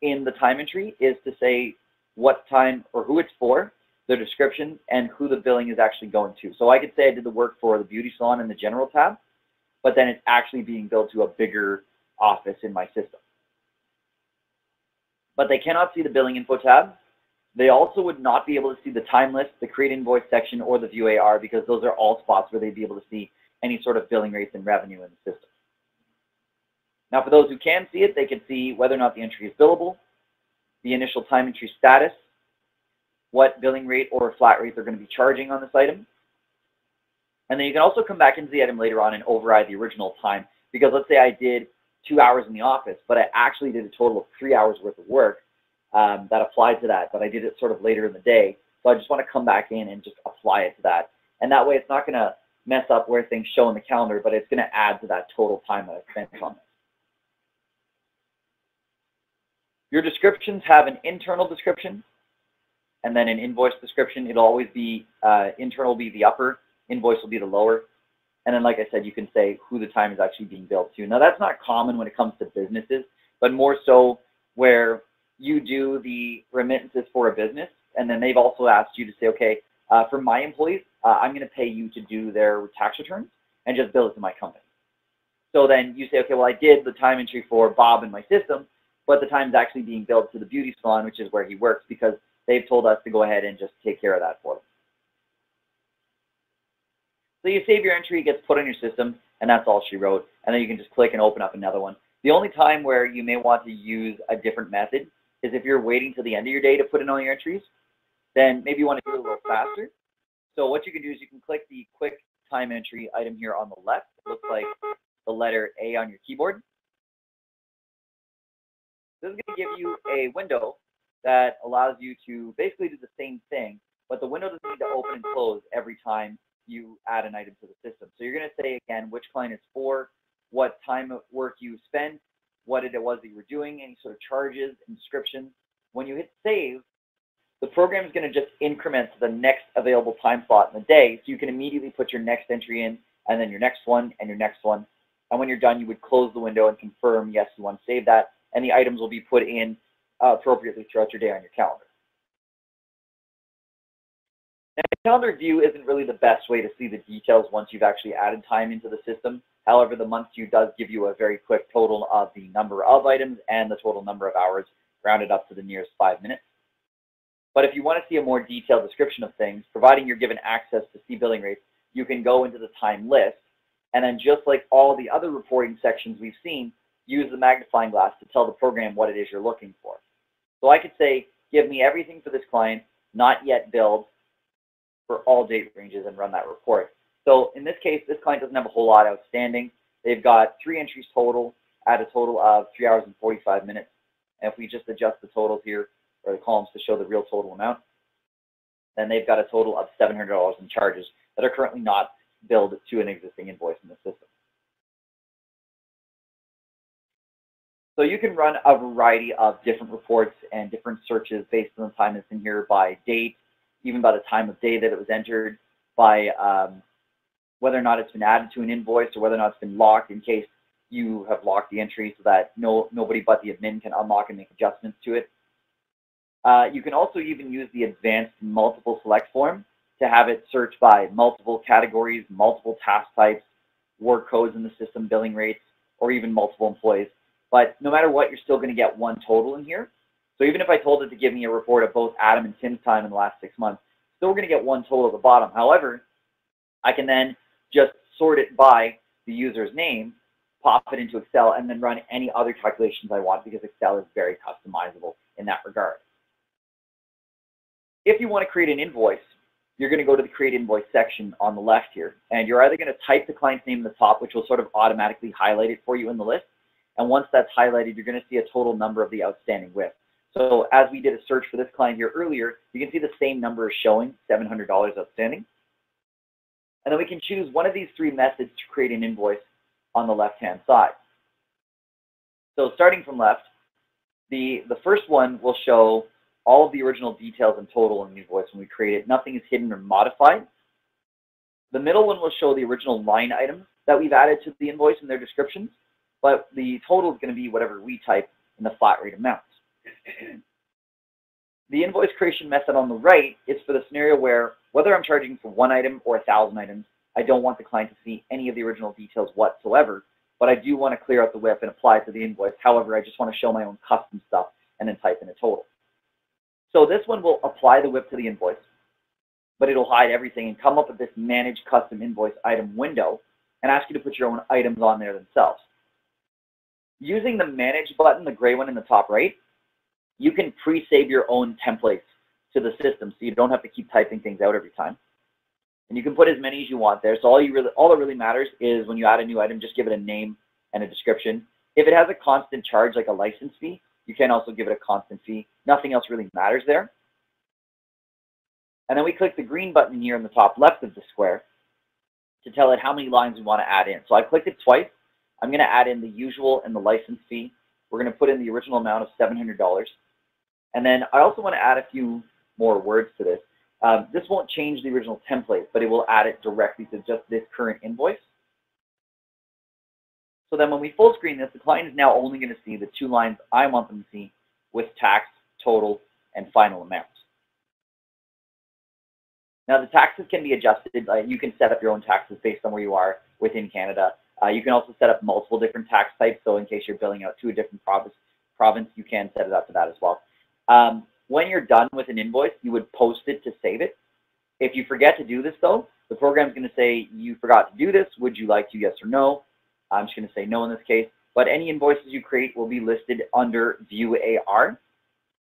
in the time entry is to say what time or who it's for, the description, and who the billing is actually going to. So I could say I did the work for the beauty salon in the general tab, but then it's actually being billed to a bigger office in my system but they cannot see the billing info tab. They also would not be able to see the time list, the create invoice section, or the view AR because those are all spots where they'd be able to see any sort of billing rates and revenue in the system. Now for those who can see it, they can see whether or not the entry is billable, the initial time entry status, what billing rate or flat rate they're going to be charging on this item. And then you can also come back into the item later on and override the original time because let's say I did two hours in the office, but I actually did a total of three hours worth of work um, that applied to that, but I did it sort of later in the day. So I just want to come back in and just apply it to that. And that way it's not going to mess up where things show in the calendar, but it's going to add to that total time that I spent on this. Your descriptions have an internal description and then an invoice description. It'll always be, uh, internal will be the upper, invoice will be the lower. And then, like I said, you can say who the time is actually being billed to. Now, that's not common when it comes to businesses, but more so where you do the remittances for a business, and then they've also asked you to say, okay, uh, for my employees, uh, I'm going to pay you to do their tax returns and just bill it to my company. So then you say, okay, well, I did the time entry for Bob in my system, but the time is actually being billed to the beauty salon, which is where he works, because they've told us to go ahead and just take care of that for them. So you save your entry, it gets put in your system, and that's all she wrote. And then you can just click and open up another one. The only time where you may want to use a different method is if you're waiting to the end of your day to put in all your entries, then maybe you want to do it a little faster. So what you can do is you can click the quick time entry item here on the left. It looks like the letter A on your keyboard. This is going to give you a window that allows you to basically do the same thing, but the window doesn't need to open and close every time you add an item to the system. So you're going to say again which client it's for, what time of work you spent, what it was that you were doing, any sort of charges, inscriptions. When you hit save, the program is going to just increment to the next available time slot in the day. So you can immediately put your next entry in and then your next one and your next one. And when you're done, you would close the window and confirm, yes, you want to save that. And the items will be put in uh, appropriately throughout your day on your calendar. Now, calendar view isn't really the best way to see the details once you've actually added time into the system. However, the month view does give you a very quick total of the number of items and the total number of hours rounded up to the nearest five minutes. But if you want to see a more detailed description of things, providing you're given access to see billing rates, you can go into the time list and then just like all the other reporting sections we've seen, use the magnifying glass to tell the program what it is you're looking for. So I could say, give me everything for this client, not yet billed, for all date ranges and run that report. So in this case, this client doesn't have a whole lot outstanding. They've got three entries total at a total of three hours and 45 minutes. And if we just adjust the totals here, or the columns to show the real total amount, then they've got a total of $700 in charges that are currently not billed to an existing invoice in the system. So you can run a variety of different reports and different searches based on the time that's in here by date, even by the time of day that it was entered, by um, whether or not it's been added to an invoice or whether or not it's been locked in case you have locked the entry so that no nobody but the admin can unlock and make adjustments to it. Uh, you can also even use the advanced multiple select form to have it search by multiple categories, multiple task types, work codes in the system, billing rates, or even multiple employees. But no matter what, you're still going to get one total in here. So even if I told it to give me a report of both Adam and Tim's time in the last six months, still we're going to get one total at the bottom. However, I can then just sort it by the user's name, pop it into Excel, and then run any other calculations I want because Excel is very customizable in that regard. If you want to create an invoice, you're going to go to the create invoice section on the left here. And you're either going to type the client's name in the top, which will sort of automatically highlight it for you in the list. And once that's highlighted, you're going to see a total number of the outstanding WIP. So as we did a search for this client here earlier, you can see the same number is showing, $700 outstanding. And then we can choose one of these three methods to create an invoice on the left-hand side. So starting from left, the, the first one will show all of the original details and total in the invoice when we create it. Nothing is hidden or modified. The middle one will show the original line items that we've added to the invoice and their descriptions, but the total is going to be whatever we type in the flat rate amount. the invoice creation method on the right is for the scenario where whether I'm charging for one item or a thousand items, I don't want the client to see any of the original details whatsoever, but I do want to clear out the WIP and apply it to the invoice. However, I just want to show my own custom stuff and then type in a total. So this one will apply the WIP to the invoice, but it'll hide everything and come up with this manage custom invoice item window and ask you to put your own items on there themselves. Using the manage button, the gray one in the top right, you can pre-save your own templates to the system so you don't have to keep typing things out every time. And you can put as many as you want there. So all you really all that really matters is when you add a new item, just give it a name and a description. If it has a constant charge like a license fee, you can also give it a constant fee. Nothing else really matters there. And then we click the green button here in the top left of the square to tell it how many lines we want to add in. So I clicked it twice. I'm going to add in the usual and the license fee. We're going to put in the original amount of $700. And then I also want to add a few more words to this. Um, this won't change the original template, but it will add it directly to just this current invoice. So then when we full screen this, the client is now only going to see the two lines I want them to see with tax, total, and final amount. Now the taxes can be adjusted. Uh, you can set up your own taxes based on where you are within Canada. Uh, you can also set up multiple different tax types. So in case you're billing out to a different province, province you can set it up to that as well. Um, when you're done with an invoice, you would post it to save it. If you forget to do this though, the program is going to say, you forgot to do this. Would you like to, yes or no? I'm just going to say no in this case. But any invoices you create will be listed under View AR.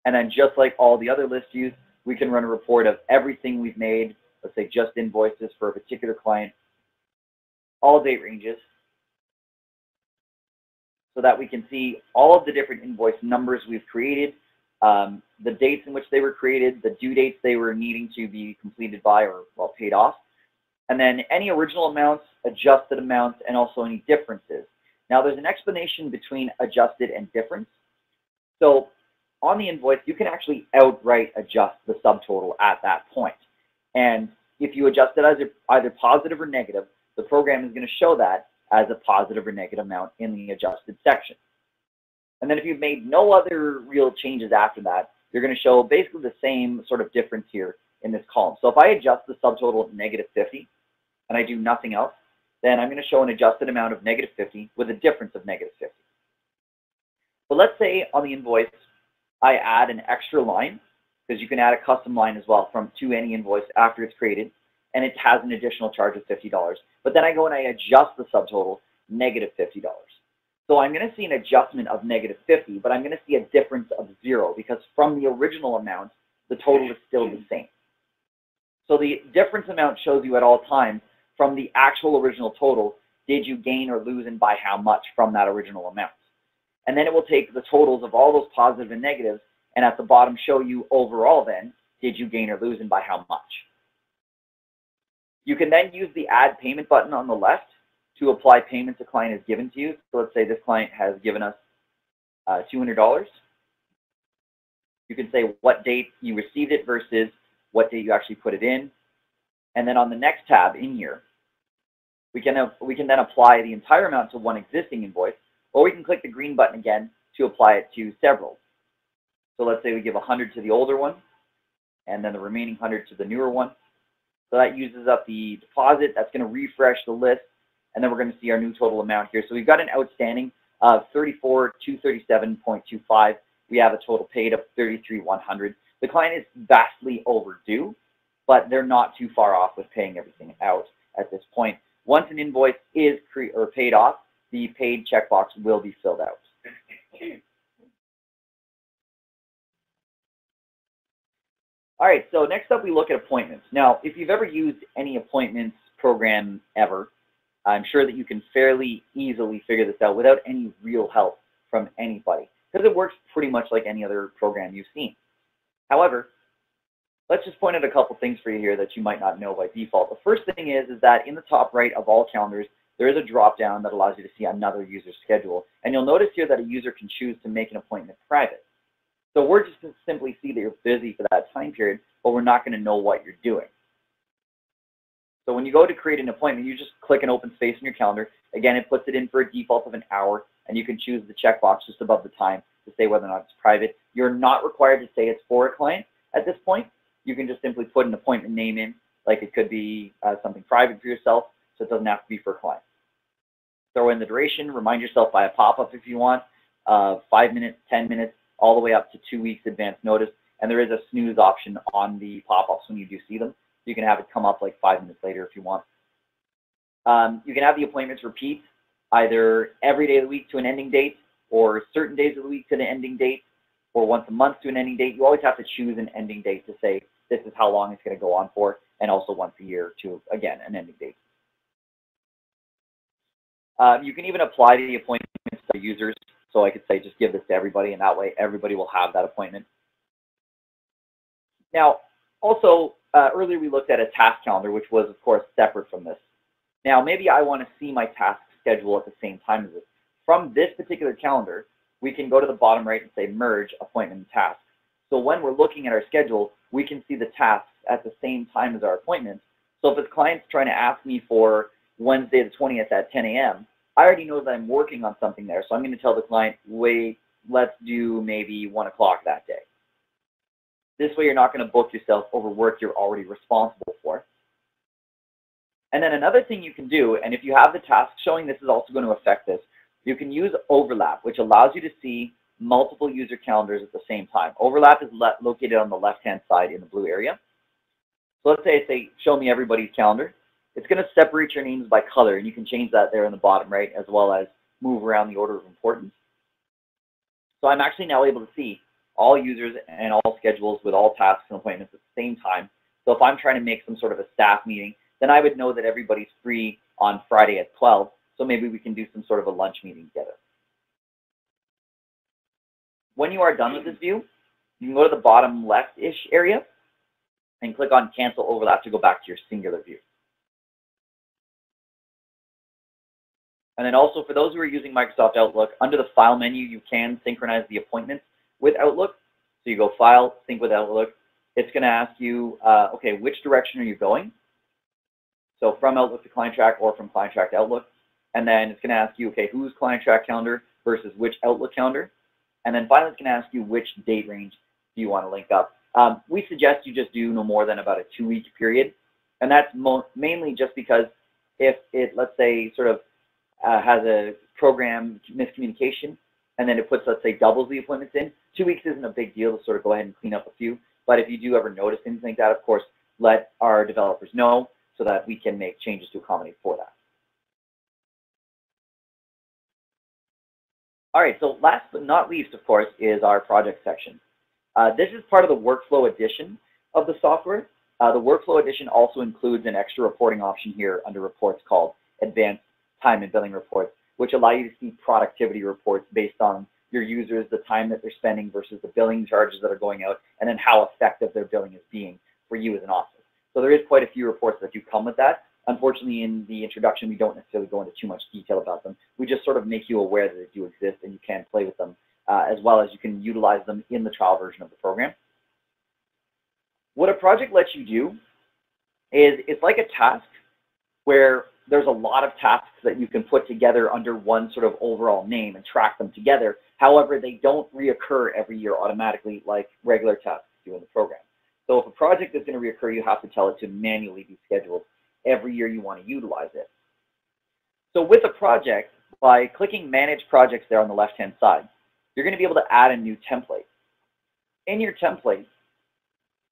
And then just like all the other list views, we can run a report of everything we've made, let's say just invoices for a particular client, all date ranges, so that we can see all of the different invoice numbers we've created, um, the dates in which they were created, the due dates they were needing to be completed by or, well, paid off, and then any original amounts, adjusted amounts, and also any differences. Now there's an explanation between adjusted and difference. So on the invoice, you can actually outright adjust the subtotal at that point. And if you adjust it as either positive or negative, the program is going to show that as a positive or negative amount in the adjusted section. And then if you've made no other real changes after that, you're going to show basically the same sort of difference here in this column. So if I adjust the subtotal to negative 50, and I do nothing else, then I'm going to show an adjusted amount of negative 50 with a difference of negative 50. But let's say on the invoice, I add an extra line, because you can add a custom line as well from to any invoice after it's created, and it has an additional charge of $50. But then I go and I adjust the subtotal, negative $50. So I'm going to see an adjustment of negative 50, but I'm going to see a difference of zero because from the original amount, the total is still the same. So the difference amount shows you at all times from the actual original total, did you gain or lose and by how much from that original amount? And then it will take the totals of all those positive and negatives and at the bottom show you overall then, did you gain or lose and by how much? You can then use the add payment button on the left to apply payments a client has given to you. So let's say this client has given us uh, $200. You can say what date you received it versus what date you actually put it in. And then on the next tab in here, we can, uh, we can then apply the entire amount to one existing invoice, or we can click the green button again to apply it to several. So let's say we give 100 to the older one, and then the remaining 100 to the newer one. So that uses up the deposit. That's going to refresh the list, and then we're going to see our new total amount here. So we've got an outstanding of 34,237.25. We have a total paid of 33,100. The client is vastly overdue, but they're not too far off with paying everything out at this point. Once an invoice is or paid off, the paid checkbox will be filled out. All right, so next up we look at appointments. Now, if you've ever used any appointments program ever, I'm sure that you can fairly easily figure this out without any real help from anybody because it works pretty much like any other program you've seen. However, let's just point out a couple things for you here that you might not know by default. The first thing is, is that in the top right of all calendars, there is a drop down that allows you to see another user's schedule. And you'll notice here that a user can choose to make an appointment private. So we're just to simply see that you're busy for that time period, but we're not going to know what you're doing. So when you go to create an appointment, you just click an open space in your calendar. Again, it puts it in for a default of an hour, and you can choose the checkbox just above the time to say whether or not it's private. You're not required to say it's for a client at this point. You can just simply put an appointment name in, like it could be uh, something private for yourself, so it doesn't have to be for a client. Throw in the duration, remind yourself by a pop-up if you want, uh, five minutes, 10 minutes, all the way up to two weeks advance notice. And there is a snooze option on the pop-ups when you do see them. You can have it come up like five minutes later if you want. Um, you can have the appointments repeat either every day of the week to an ending date or certain days of the week to the ending date or once a month to an ending date. You always have to choose an ending date to say this is how long it's going to go on for and also once a year to, again, an ending date. Uh, you can even apply the appointments to users so I could say just give this to everybody and that way everybody will have that appointment. Now, also, uh, earlier we looked at a task calendar, which was, of course, separate from this. Now, maybe I want to see my task schedule at the same time as this. From this particular calendar, we can go to the bottom right and say merge appointment and task. So when we're looking at our schedule, we can see the tasks at the same time as our appointments. So if a client's trying to ask me for Wednesday the 20th at 10 a.m., I already know that I'm working on something there. So I'm going to tell the client, wait, let's do maybe 1 o'clock that day. This way you're not going to book yourself over work you're already responsible for. And then another thing you can do, and if you have the task showing, this is also going to affect this, you can use overlap, which allows you to see multiple user calendars at the same time. Overlap is located on the left-hand side in the blue area. So let's say I say, show me everybody's calendar it's going to separate your names by color, and you can change that there in the bottom right, as well as move around the order of importance. So I'm actually now able to see all users and all schedules with all tasks and appointments at the same time. So if I'm trying to make some sort of a staff meeting, then I would know that everybody's free on Friday at 12, so maybe we can do some sort of a lunch meeting together. When you are done with this view, you can go to the bottom left-ish area and click on Cancel Overlap to go back to your singular view. And then also for those who are using Microsoft Outlook, under the File menu, you can synchronize the appointments with Outlook. So you go File, Sync with Outlook. It's going to ask you, uh, okay, which direction are you going? So from Outlook to Client Track or from Client Track to Outlook. And then it's going to ask you, okay, whose Client Track calendar versus which Outlook calendar? And then finally, it's going to ask you which date range do you want to link up. Um, we suggest you just do no more than about a two-week period. And that's mainly just because if it, let's say, sort of uh, has a program miscommunication, and then it puts, let's say, doubles the appointments in, two weeks isn't a big deal to sort of go ahead and clean up a few. But if you do ever notice things like that, of course, let our developers know so that we can make changes to accommodate for that. All right, so last but not least, of course, is our project section. Uh, this is part of the workflow edition of the software. Uh, the workflow edition also includes an extra reporting option here under reports called advanced time and billing reports, which allow you to see productivity reports based on your users, the time that they're spending versus the billing charges that are going out, and then how effective their billing is being for you as an office. So there is quite a few reports that do come with that. Unfortunately, in the introduction, we don't necessarily go into too much detail about them. We just sort of make you aware that they do exist and you can play with them, uh, as well as you can utilize them in the trial version of the program. What a project lets you do is it's like a task where there's a lot of tasks that you can put together under one sort of overall name and track them together. However, they don't reoccur every year automatically like regular tasks do in the program. So if a project is going to reoccur, you have to tell it to manually be scheduled every year you want to utilize it. So with a project, by clicking Manage Projects there on the left-hand side, you're going to be able to add a new template. In your template,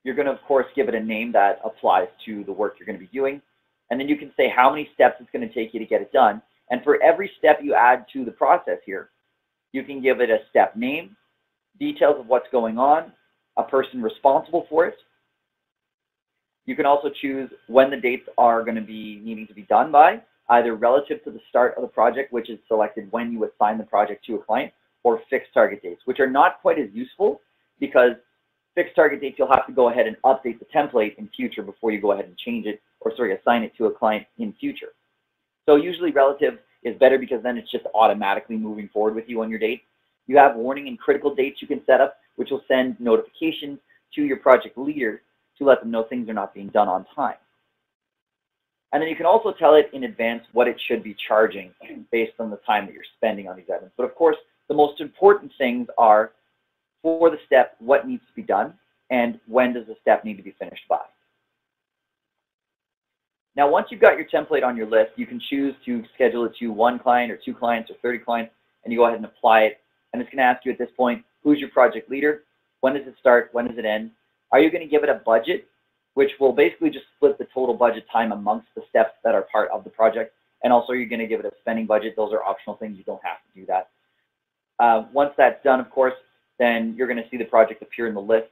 you're going to, of course, give it a name that applies to the work you're going to be doing. And then you can say how many steps it's going to take you to get it done. And for every step you add to the process here, you can give it a step name, details of what's going on, a person responsible for it. You can also choose when the dates are going to be needing to be done by, either relative to the start of the project, which is selected when you assign the project to a client, or fixed target dates, which are not quite as useful because fixed target dates, you'll have to go ahead and update the template in future before you go ahead and change it, or sorry, assign it to a client in future. So usually relative is better because then it's just automatically moving forward with you on your date. You have warning and critical dates you can set up, which will send notifications to your project leader to let them know things are not being done on time. And then you can also tell it in advance what it should be charging based on the time that you're spending on these items. But of course, the most important things are for the step, what needs to be done, and when does the step need to be finished by. Now, once you've got your template on your list, you can choose to schedule it to one client or two clients or 30 clients, and you go ahead and apply it. And it's going to ask you at this point, who's your project leader? When does it start? When does it end? Are you going to give it a budget, which will basically just split the total budget time amongst the steps that are part of the project? And also, you're going to give it a spending budget. Those are optional things. You don't have to do that. Uh, once that's done, of course, then you're going to see the project appear in the list.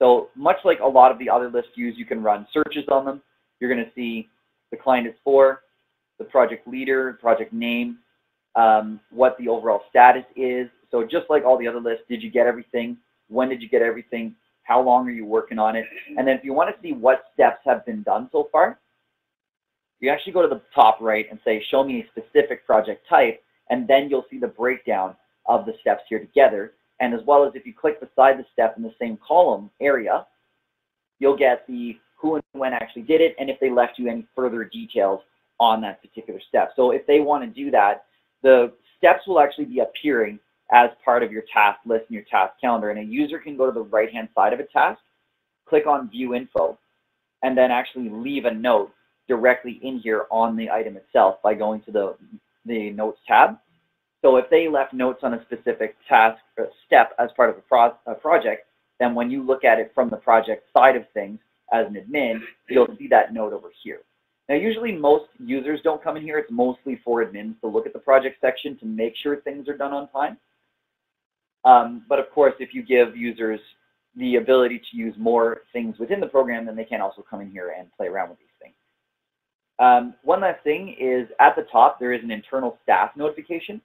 So much like a lot of the other list views, you can run searches on them. You're going to see the client is for, the project leader, project name, um, what the overall status is. So just like all the other lists, did you get everything? When did you get everything? How long are you working on it? And then if you want to see what steps have been done so far, you actually go to the top right and say, show me a specific project type, and then you'll see the breakdown of the steps here together. And as well as if you click beside the step in the same column area, you'll get the who and when actually did it, and if they left you any further details on that particular step. So if they want to do that, the steps will actually be appearing as part of your task list and your task calendar. And a user can go to the right-hand side of a task, click on View Info, and then actually leave a note directly in here on the item itself by going to the, the Notes tab. So if they left notes on a specific task or step as part of a, pro a project, then when you look at it from the project side of things as an admin, you'll see that note over here. Now, usually most users don't come in here. It's mostly for admins to look at the project section to make sure things are done on time. Um, but of course, if you give users the ability to use more things within the program, then they can also come in here and play around with these things. Um, one last thing is at the top, there is an internal staff notification.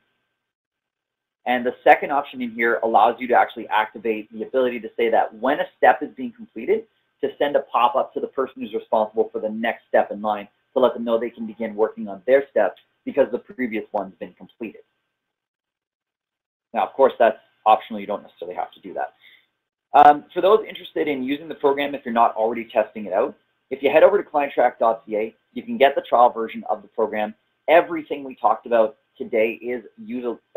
And the second option in here allows you to actually activate the ability to say that when a step is being completed, to send a pop-up to the person who's responsible for the next step in line to let them know they can begin working on their steps because the previous one's been completed. Now, of course, that's optional. You don't necessarily have to do that. Um, for those interested in using the program, if you're not already testing it out, if you head over to clienttrack.ca, you can get the trial version of the program. Everything we talked about today is,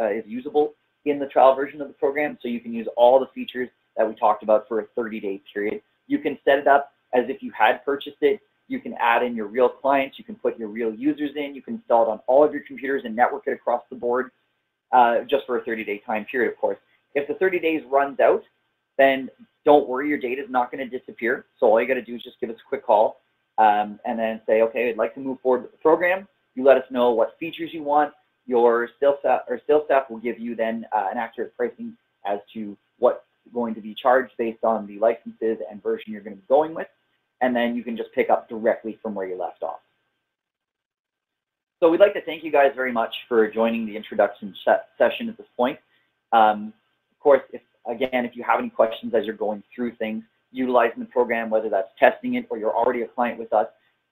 uh, is usable in the trial version of the program, so you can use all the features that we talked about for a 30-day period. You can set it up as if you had purchased it. You can add in your real clients. You can put your real users in. You can install it on all of your computers and network it across the board uh, just for a 30-day time period, of course. If the 30 days runs out, then don't worry, your data is not going to disappear. So all you got to do is just give us a quick call um, and then say, okay, I'd like to move forward with the program. You let us know what features you want. Your sales staff, or sales staff will give you then uh, an accurate pricing as to what's going to be charged based on the licenses and version you're going to be going with. And then you can just pick up directly from where you left off. So we'd like to thank you guys very much for joining the introduction session at this point. Um, of course, if again, if you have any questions as you're going through things, utilizing the program, whether that's testing it or you're already a client with us,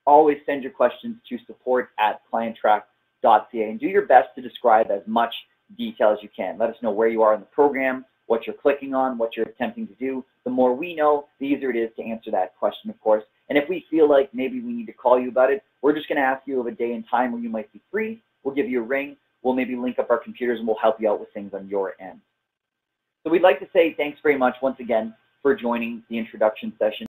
always send your questions to support at clienttrack.ca and do your best to describe as much detail as you can. Let us know where you are in the program, what you're clicking on, what you're attempting to do. The more we know, the easier it is to answer that question, of course. And if we feel like maybe we need to call you about it, we're just going to ask you of a day and time when you might be free. We'll give you a ring. We'll maybe link up our computers and we'll help you out with things on your end. So we'd like to say thanks very much once again for joining the introduction session.